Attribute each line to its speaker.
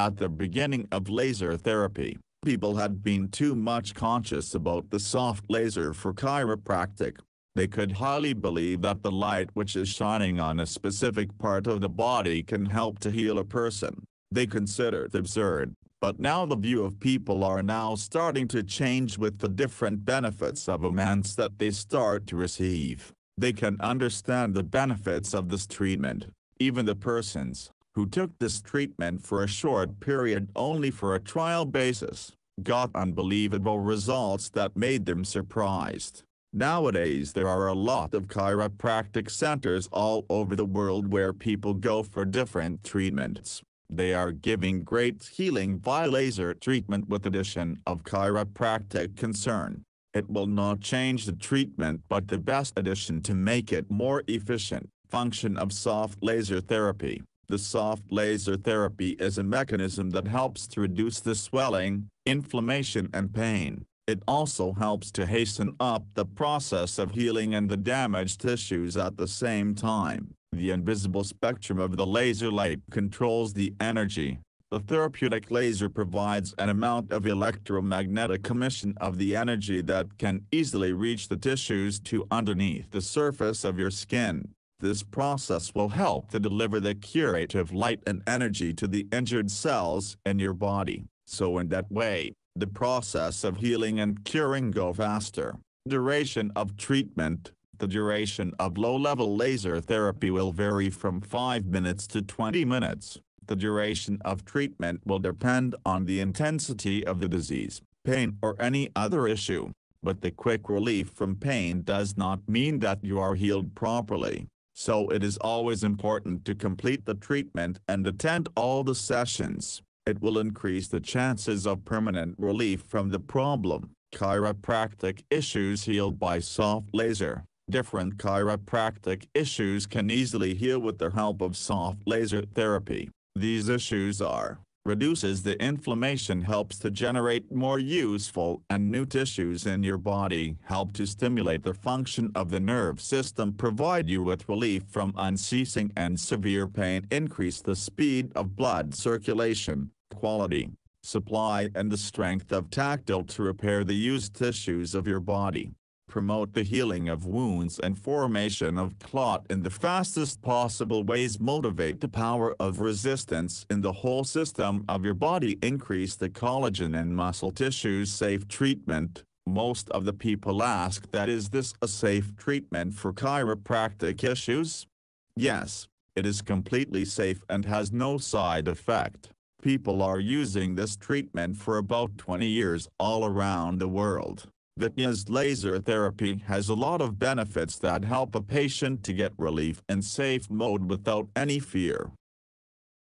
Speaker 1: At the beginning of laser therapy, people had been too much conscious about the soft laser for chiropractic. They could hardly believe that the light which is shining on a specific part of the body can help to heal a person. They considered it absurd, but now the view of people are now starting to change with the different benefits of man's that they start to receive. They can understand the benefits of this treatment, even the persons, who took this treatment for a short period only for a trial basis, got unbelievable results that made them surprised. Nowadays there are a lot of chiropractic centers all over the world where people go for different treatments. They are giving great healing via laser treatment with addition of chiropractic concern. It will not change the treatment but the best addition to make it more efficient. Function of soft laser therapy The soft laser therapy is a mechanism that helps to reduce the swelling, inflammation and pain. It also helps to hasten up the process of healing and the damaged tissues at the same time. The invisible spectrum of the laser light controls the energy. The therapeutic laser provides an amount of electromagnetic emission of the energy that can easily reach the tissues to underneath the surface of your skin. This process will help to deliver the curative light and energy to the injured cells in your body. So in that way, the process of healing and curing go faster. Duration of treatment The duration of low-level laser therapy will vary from 5 minutes to 20 minutes. The duration of treatment will depend on the intensity of the disease, pain or any other issue. But the quick relief from pain does not mean that you are healed properly. So it is always important to complete the treatment and attend all the sessions. It will increase the chances of permanent relief from the problem. Chiropractic issues healed by soft laser. Different chiropractic issues can easily heal with the help of soft laser therapy. These issues are reduces the inflammation helps to generate more useful and new tissues in your body help to stimulate the function of the nerve system provide you with relief from unceasing and severe pain increase the speed of blood circulation quality, supply and the strength of tactile to repair the used tissues of your body. Promote the healing of wounds and formation of clot in the fastest possible ways motivate the power of resistance in the whole system of your body increase the collagen and muscle tissues safe treatment. Most of the people ask that is this a safe treatment for chiropractic issues? Yes, it is completely safe and has no side effect. People are using this treatment for about 20 years all around the world. Vityas laser therapy has a lot of benefits that help a patient to get relief in safe mode without any fear.